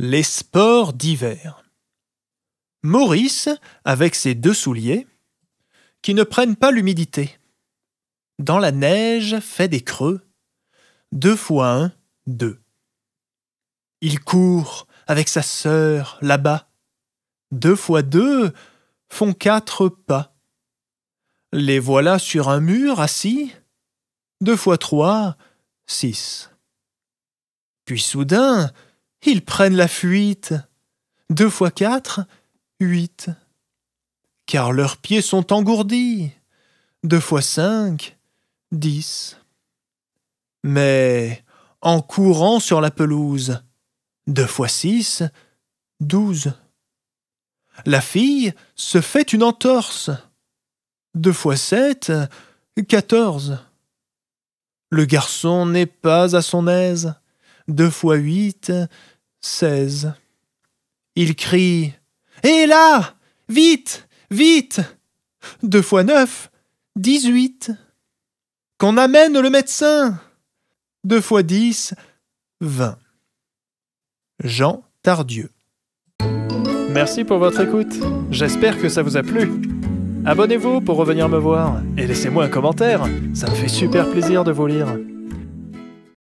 Les sports d'hiver. Maurice, avec ses deux souliers, qui ne prennent pas l'humidité. Dans la neige fait des creux. Deux fois un, deux. Il court avec sa sœur là-bas. Deux fois deux font quatre pas. Les voilà sur un mur assis. Deux fois trois, six. Puis soudain, ils prennent la fuite. Deux fois quatre, huit. Car leurs pieds sont engourdis. Deux fois cinq, dix. Mais en courant sur la pelouse, deux fois six, douze. La fille se fait une entorse. Deux fois sept, quatorze. Le garçon n'est pas à son aise. Deux fois huit, seize. Il crie Hé là Vite Vite Deux fois neuf, dix-huit. Qu'on amène le médecin Deux fois dix, vingt. Jean Tardieu. Merci pour votre écoute. J'espère que ça vous a plu. Abonnez-vous pour revenir me voir et laissez-moi un commentaire. Ça me fait super plaisir de vous lire.